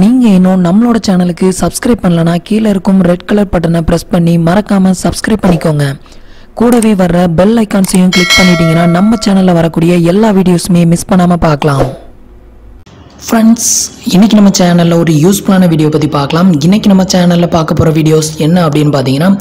நீங்கள் இன்னும் நம்மளோட சேனலுக்கு சப்ஸ்கிரைப் பண்ணலனா கீழே இருக்கும் ரெட் கலர் பட்டனை ப்ரெஸ் பண்ணி மறக்காமல் சப்ஸ்கிரைப் பண்ணிக்கோங்க. கூடவே வர்ற பெல் ஐக்கான்ஸையும் கிளிக் பண்ணிட்டீங்கன்னா நம்ம சேனலில் வரக்கூடிய எல்லா வீடியோஸுமே மிஸ் பண்ணாமல் பார்க்கலாம். ஃப்ரெண்ட்ஸ் இன்றைக்கி நம்ம சேனலில் ஒரு யூஸ்ஃபுல்லான வீடியோ பற்றி பார்க்கலாம். இன்றைக்கி நம்ம சேனலில் பார்க்க போகிற வீடியோஸ் என்ன அப்படின்னு பார்த்தீங்கன்னா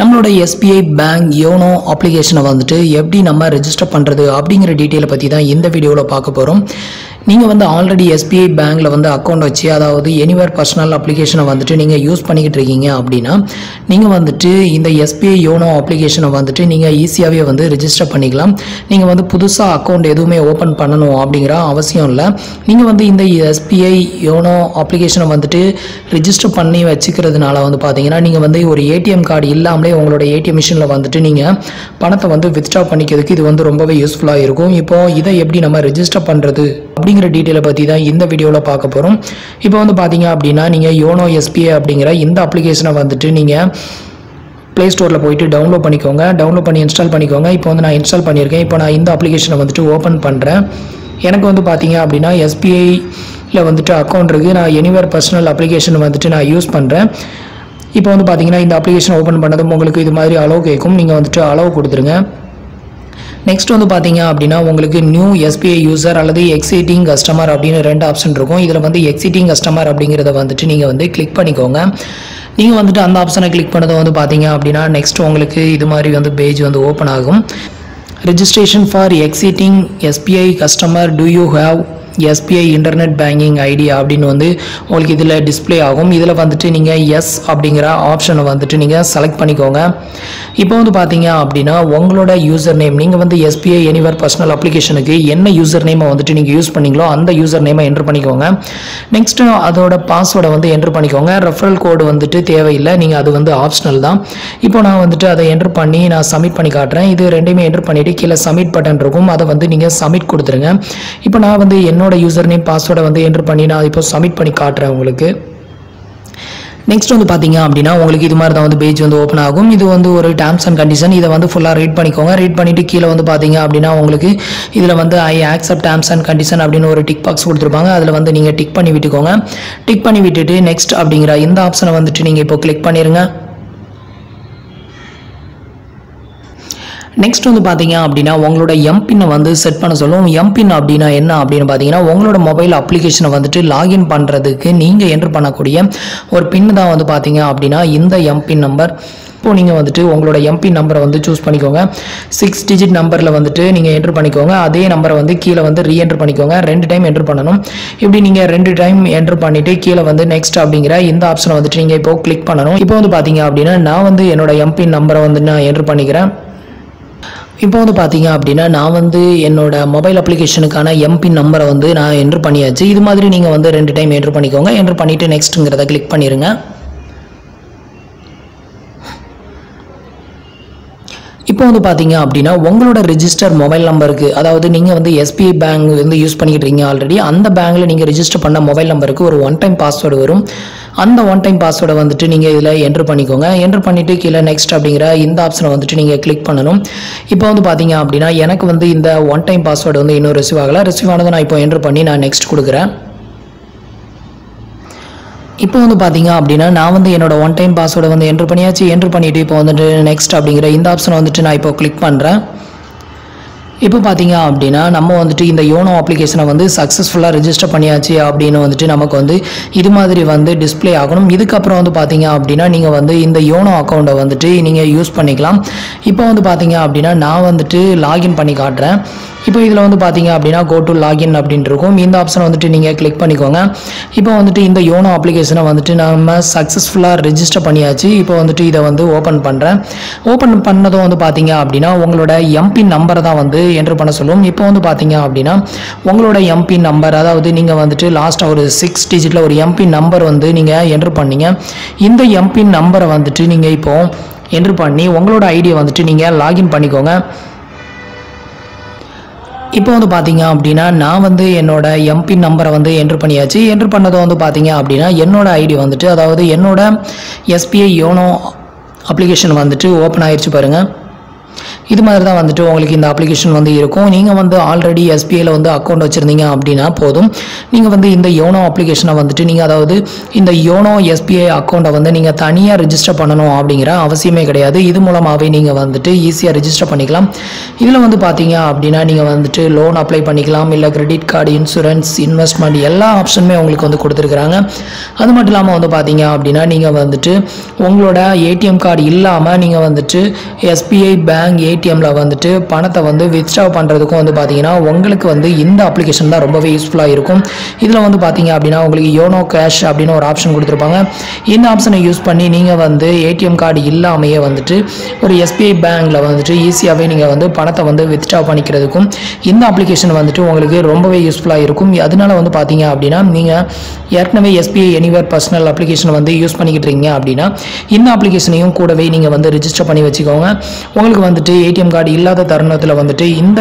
நம்மளோட எஸ்பிஐ பேங்க் யோனோ அப்ளிகேஷனை வந்துட்டு எப்படி நம்ம ரெஜிஸ்டர் பண்ணுறது அப்படிங்கிற டீட்டெயிலை பற்றி தான் இந்த வீடியோவில் பார்க்க போகிறோம் நீங்கள் வந்து ஆல்ரெடி எஸ்பிஐ பேங்க்கில் வந்து அக்கௌண்ட் வச்சு அதாவது எனிவேர் பர்சனல் அப்ளிகேஷனை வந்துட்டு நீங்கள் யூஸ் பண்ணிக்கிட்டு இருக்கீங்க அப்படின்னா நீங்கள் வந்துட்டு இந்த எஸ்பிஐ யோனோ அப்ளிகேஷனை வந்துட்டு நீங்கள் ஈஸியாகவே வந்து ரிஜிஸ்டர் பண்ணிக்கலாம். நீங்கள் வந்து புதுசாக அக்கௌண்ட் எதுவுமே ஓப்பன் பண்ணணும் அப்படிங்கிற அவசியம் இல்லை. நீங்கள் வந்து இந்த எஸ்பிஐ யோனோ அப்ளிகேஷனை வந்துட்டு ரிஜிஸ்டர் பண்ணி வச்சுக்கிறதுனால வந்து பார்த்தீங்கன்னா நீங்கள் வந்து ஒரு ஏடிஎம் கார்டு இல்லாமலே உங்களோட ஏடிஎம் மிஷினில் வந்துட்டு நீங்கள் பணத்தை வந்து வித்ட்ரா பண்ணிக்கிறதுக்கு இது வந்து ரொம்பவே யூஸ்ஃபுல்லாக இருக்கும். இப்போது இதை எப்படி நம்ம ரெஜிஸ்டர் பண்ணுறது அப்படிங்கிற டீட்டெயிலை பற்றி தான் இந்த வீடியோவில் பார்க்க போகிறோம் இப்போ வந்து பார்த்தீங்க அப்படின்னா நீங்கள் யோனோ எஸ்பிஐ அப்படிங்கிற இந்த அப்ளிகேஷனை வந்துட்டு நீங்கள் ப்ளே ஸ்டோரில் போயிட்டு டவுன்லோட் பண்ணிக்கோங்க. டவுன்லோட் பண்ணி இன்ஸ்டால் பண்ணிக்கோங்க. இப்போ வந்து நான் இன்ஸ்டால் பண்ணியிருக்கேன். இப்போ நான் இந்த அப்ளிகேஷனை வந்துட்டு ஓப்பன் பண்ணுறேன் எனக்கு வந்து பார்த்தீங்க அப்படின்னா எஸ்பிஐயில் வந்துட்டு அக்கௌண்ட் இருக்குது நான் எனிவேர் பர்சனல் அப்ளிகேஷன் வந்துட்டு நான் யூஸ் பண்ணுறேன் இப்போ வந்து பார்த்தீங்கன்னா இந்த அப்ளிகேஷன் ஓப்பன் பண்ணதும் உங்களுக்கு இது மாதிரி அளவு கேட்கும். நீங்கள் வந்துட்டு அளவு கொடுத்துருங்க. நெக்ஸ்ட் வந்து பார்த்தீங்க அப்படின்னா உங்களுக்கு நியூ எஸ்பிஐ யூசர் அல்லது எக்ஸிட்டிங் கஸ்டமர் அப்படின்னு ரெண்டு ஆப்ஷன் இருக்கும். இதில் வந்து எக்ஸிட்டிங் கஸ்டமர் அப்படிங்கிறத வந்துட்டு நீங்கள் வந்து கிளிக் பண்ணிக்கோங்க. நீங்கள் வந்துட்டு அந்த ஆப்ஷனை கிளிக் பண்ணதும் வந்து பார்த்தீங்க அப்படின்னா நெக்ஸ்ட் உங்களுக்கு இது மாதிரி வந்து பேஜ் வந்து ஓப்பன் ஆகும். Registration for existing SBI customer do you have SBI internet banking ID அப்படின்னு வந்து உங்களுக்கு இதில் டிஸ்ப்ளே ஆகும். இதில் வந்துட்டு நீங்கள் எஸ் அப்படிங்கிற ஆப்ஷனை வந்துட்டு நீங்கள் செலக்ட் பண்ணிக்கோங்க. இப்போ வந்து பார்த்தீங்க அப்படின்னா உங்களோட யூசர் நேம் நீங்கள் வந்து எஸ்பிஐ எனிவர் பர்சனல் அப்ளிகேஷனுக்கு என்ன யூசர் நேமை வந்துட்டு நீங்கள் யூஸ் பண்ணீங்களோ அந்த யூசர் நேமை என்ட்ரு பண்ணிக்கோங்க. நெக்ஸ்ட்டு அதோட பாஸ்வேர்டை வந்து என்ட்ரு பண்ணிக்கோங்க. ரெஃபரல் கோடு வந்துட்டு தேவையில்லை. நீங்கள் அது வந்து ஆப்ஷனல் தான். இப்போ நான் வந்துட்டு அதை என்ட்ரு பண்ணி நான் சப்மிட் பண்ணி காட்டுறேன். இது ரெண்டையுமே என்ட்ரு பண்ணிவிட்டு கீழே சப்மிட் பட்டன் இருக்கும். அதை வந்து நீங்கள் சப்மிட் கொடுத்துருங்க. இப்போ நான் வந்து என்னோட யூசர் நேம் பாஸ்வேர்டை வந்து என்ட்ரு பண்ணி நான் இப்போ சப்மிட் பண்ணி காட்டுறேன் உங்களுக்கு. நெக்ஸ்ட் வந்து பார்த்தீங்க அப்படின்னா உங்களுக்கு இது மாதிரி தான் வந்து பேஜ் வந்து ஓப்பன் ஆகும். இது வந்து ஒரு டேர்ம்ஸ் அண்ட் கண்டிஷன் இதை வந்து ஃபுல்லாக ரீட் பண்ணிக்கோங்க. ரீட் பண்ணிவிட்டு கீழே வந்து பார்த்தீங்க அப்படின்னா உங்களுக்கு இதில் வந்து I accept terms and condition அப்படின்னு ஒரு டிக் பாக்ஸ் கொடுத்துருப்பாங்க. அதில் வந்து நீங்கள் டிக் பண்ணி விட்டுக்கோங்க. டிக் பண்ணி விட்டுட்டு நெக்ஸ்ட் அப்படிங்கிற இந்த ஆப்ஷனை வந்துட்டு நீங்கள் இப்போ கிளிக் பண்ணிடுங்க நெக்ஸ்ட் வந்து பார்த்தீங்க அப்படின்னா உங்களோட எம்பின்னை வந்து செட் பண்ண சொல்லும். எம்பின் அப்படின்னா என்ன அப்படின்னு பார்த்தீங்கன்னா உங்களோட மொபைல் அப்ளிகேஷனை வந்துட்டு லாகின் பண்ணுறதுக்கு நீங்கள் என்ட்ரு பண்ணக்கூடிய ஒரு பின் தான் வந்து பார்த்தீங்க அப்படின்னா இந்த எம்பின் நம்பர் இப்போது நீங்கள் வந்துட்டு உங்களோட எம்பின் நம்பரை வந்து சூஸ் பண்ணிக்கோங்க. சிக்ஸ் டிஜிட் நம்பரில் வந்துட்டு நீங்கள் என்ட்ரு பண்ணிக்கோங்க. அதே நம்பரை வந்து கீழே வந்து ரீஎன்ட்ரு பண்ணிக்கோங்க. ரெண்டு டைம் என்ட்ரு பண்ணணும். இப்படி நீங்கள் ரெண்டு டைம் என்ட்ரு பண்ணிவிட்டு கீழே வந்து நெக்ஸ்ட் அப்படிங்கிற இந்த ஆப்ஷனை வந்துட்டு நீங்கள் இப்போ கிளிக் பண்ணணும். இப்போ வந்து பார்த்தீங்க அப்படின்னா நான் வந்து என்னோட எம்பின் நம்பரை வந்து நான் என்ட்ரு பண்ணிக்கிறேன். இப்போ வந்து பார்த்தீங்க அப்படின்னா நான் வந்து என்னோட மொபைல் அப்ளிகேஷனுக்கான எம்பின் நம்பரை வந்து நான் என்ட்ரு பண்ணியாச்சு. இது மாதிரி நீங்கள் வந்து ரெண்டு டைம் என்ட்ரு பண்ணிக்கோங்க. என்ட்ரு பண்ணிவிட்டு நெக்ஸ்ட்டுங்கிறத கிளிக் பண்ணிடுங்க இப்போ வந்து பார்த்தீங்க அப்படின்னா உங்களோட ரிஜிஸ்டர் மொபைல் நம்பருக்கு அதாவது நீங்கள் வந்து எஸ்பிஐ பேங்க் வந்து யூஸ் பண்ணிக்கிட்டு இருக்கீங்க ஆல்ரெடி அந்த பேங்க்கில் நீங்கள் ரிஜிஸ்டர் பண்ண மொபைல் நம்பருக்கு ஒரு ஒன் டைம் பாஸ்வேர்டு வரும். அந்த ஒன் டைம் பாஸ்வேர்டை வந்துட்டு நீங்கள் இதில் என்ட்ரு பண்ணிக்கோங்க. என்ட்ரு பண்ணிவிட்டு கீழே நெக்ஸ்ட் அப்படிங்கிற இந்த ஆப்ஷனை வந்துட்டு நீங்கள் கிளிக் பண்ணணும். இப்போ வந்து பார்த்தீங்க அப்படின்னா எனக்கு வந்து இந்த ஒன் டைம் பாஸ்வேர்டு வந்து இன்னும் ரிசீவ் ஆகலை. ரிசீவ் ஆனதை நான் இப்போ என்ட்ரு பண்ணி நான் நெக்ஸ்ட் கொடுக்குறேன். இப்போ வந்து பார்த்தீங்க அப்படின்னா நான் வந்து என்னோட ஒன் டைம் பாஸ்வேர்டை வந்து என்ட்ரு பண்ணியாச்சு. என்ட்ரு பண்ணிவிட்டு இப்போ வந்துட்டு நெக்ஸ்ட் அப்படிங்கிற இந்த ஆப்ஷனை வந்துட்டு நான் இப்போ கிளிக் பண்ணுறேன் இப்போ பார்த்தீங்க அப்படின்னா நம்ம வந்துட்டு இந்த யோனோ அப்ளிகேஷனை வந்து சக்ஸஸ்ஃபுல்லாக ரிஜிஸ்டர் பண்ணியாச்சு அப்படின்னு வந்துட்டு நமக்கு வந்து இது மாதிரி வந்து டிஸ்பிளே ஆகணும். இதுக்கப்புறம் வந்து பார்த்தீங்க அப்படின்னா நீங்கள் வந்து இந்த யோனோ அக்கௌண்ட்டை வந்துட்டு நீங்கள் யூஸ் பண்ணிக்கலாம். இப்போ வந்து பார்த்தீங்க அப்படின்னா நான் வந்துட்டு லாகின் பண்ணி காட்டுறேன். இப்போ இதில் வந்து பார்த்தீங்க அப்படின்னா கோ டு லாகின் அப்படின்ட்டு இருக்கும். இந்த ஆப்ஷனை வந்துட்டு நீங்கள் கிளிக் பண்ணிக்கோங்க. இப்போ வந்துட்டு இந்த யோனோ அப்ளிகேஷனை வந்துட்டு நம்ம சக்ஸஸ்ஃபுல்லாக ரெஜிஸ்டர் பண்ணியாச்சு. இப்போ வந்துட்டு இதை வந்து ஓப்பன் பண்ணுறேன் ஓப்பன் பண்ணதும் வந்து பார்த்தீங்க அப்படின்னா உங்களோட எம்பின் நம்பரை தான் வந்து என்ட்ரு பண்ண சொல்லும். இப்போ வந்து பார்த்தீங்க அப்படின்னா உங்களோட எம்பின் நம்பர் அதாவது நீங்கள் வந்துட்டு லாஸ்ட்டாக ஒரு சிக்ஸ் டிஜிட்டில் ஒரு எம்பின் நம்பர் வந்து நீங்கள் என்ட்ரு பண்ணீங்க. இந்த எம்பின் நம்பரை வந்துட்டு நீங்கள் இப்போ என்ட்ரு பண்ணி உங்களோட ஐடியை வந்துட்டு நீங்கள் லாகின் பண்ணிக்கோங்க. இப்போ வந்து பார்த்தீங்க அப்படின்னா நான் வந்து என்னோட எம்பின் நம்பரை வந்து என்ட்ரு பண்ணியாச்சு. என்ட்ரு பண்ணதை வந்து பார்த்தீங்க அப்படின்னா என்னோட ஐடி வந்துட்டு அதாவது என்னோட எஸ்பிஐ யோனோ அப்ளிகேஷன் வந்துட்டு ஓப்பன் ஆயிடுச்சு பாருங்கள் இது மாதிரி தான் வந்துட்டு உங்களுக்கு இந்த அப்ளிகேஷன் வந்து இருக்கும். நீங்கள் வந்து ஆல்ரெடி எஸ்பிஐயில் வந்து அக்கௌண்ட் வச்சுருந்தீங்க அப்படின்னா போதும். நீங்கள் வந்து இந்த யோனோ அப்ளிகேஷனை வந்துட்டு நீங்கள் அதாவது இந்த யோனோ எஸ்பிஐ அக்கௌண்ட்டை வந்து நீங்கள் தனியாக ரிஜிஸ்டர் பண்ணணும் அப்படிங்கிற அவசியமே கிடையாது. இது மூலமாகவே நீங்கள் வந்துட்டு ஈஸியாக ரிஜிஸ்டர் பண்ணிக்கலாம். இதில் வந்து பார்த்தீங்க அப்படின்னா நீங்கள் வந்துட்டு லோன் அப்ளை பண்ணிக்கலாம். இல்லை கிரெடிட் கார்டு இன்சூரன்ஸ் இன்வெஸ்ட்மெண்ட் எல்லா ஆப்ஷனுமே உங்களுக்கு வந்து கொடுத்துருக்குறாங்க. அது மட்டும் இல்லாமல் வந்து பார்த்தீங்க அப்படின்னா நீங்கள் வந்துட்டு உங்களோட ஏடிஎம் கார்டு இல்லாமல் நீங்கள் வந்துட்டு எஸ்பிஐ பேங்க் ஏடிஎம்மில் வந்துட்டு பணத்தை வந்து வித்ட்ரா பண்ணுறதுக்கும் வந்து பார்த்தீங்கன்னா உங்களுக்கு வந்து இந்த அப்ளிகேஷன் தான் ரொம்பவே யூஸ்ஃபுல்லாக இருக்கும். இதில் வந்து பார்த்தீங்க அப்படின்னா உங்களுக்கு யோனோ கேஷ் அப்படின்னு ஒரு ஆப்ஷன் கொடுத்துருப்பாங்க. இந்த ஆப்ஷனை யூஸ் பண்ணி நீங்கள் வந்து ஏடிஎம் கார்டு இல்லாமையே வந்துட்டு ஒரு எஸ்பிஐ பேங்க்கில் வந்துட்டு ஈஸியாகவே நீங்கள் வந்து பணத்தை வந்து வித்ட்ரா பண்ணிக்கிறதுக்கும் இந்த அப்ளிகேஷன் வந்துட்டு உங்களுக்கு ரொம்பவே யூஸ்ஃபுல்லாக இருக்கும். அதனால வந்து பார்த்தீங்க அப்படின்னா நீங்கள் ஏற்கனவே எஸ்பிஐ எனிவேர் பர்சனல் அப்ளிகேஷன் வந்து யூஸ் பண்ணிக்கிட்டு இருக்கீங்க அப்படின்னா இந்த அப்ளிகேஷனையும் கூடவே நீங்கள் வந்து ரிஜிஸ்டர் பண்ணி வச்சுக்கோங்க. உங்களுக்கு வந்துட்டு ஏடிஎம் கார்டு இல்லாத தருணத்தில் வந்துட்டு இந்த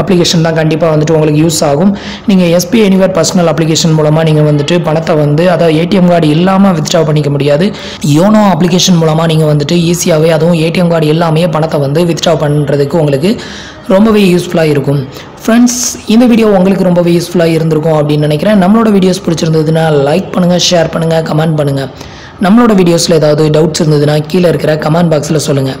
அப்ளிகேஷன் தான் கண்டிப்பாக வந்துட்டு உங்களுக்கு யூஸ் ஆகும். நீங்கள் எஸ்பி எனிவேர் பர்சனல் அப்ளிகேஷன் மூலமாக நீங்கள் வந்துட்டு பணத்தை வந்து அதாவது ஏடிஎம் கார்டு இல்லாமல் வித்ட்ரா பண்ணிக்க முடியாது. யோனோ அப்ளிகேஷன் மூலமாக நீங்கள் வந்துட்டு ஈஸியாகவே அதுவும் ஏடிஎம் கார்டு எல்லாமே பணத்தை வந்து வித்ட்ரா பண்ணுறதுக்கு உங்களுக்கு ரொம்பவே யூஸ்ஃபுல்லாக இருக்கும். ஃப்ரெண்ட்ஸ் இந்த வீடியோ உங்களுக்கு ரொம்பவே யூஸ்ஃபுல்லாக இருந்திருக்கும் அப்படின்னு நினைக்கிறேன். நம்மளோட வீடியோஸ் பிடிச்சிருந்ததுன்னா லைக் பண்ணுங்கள் ஷேர் பண்ணுங்கள் கமெண்ட் பண்ணுங்கள் நம்மளோட வீடியோஸில் ஏதாவது டவுட்ஸ் இருந்ததுன்னா கீழே இருக்கிற கமெண்ட் பாக்ஸில் சொல்லுங்கள்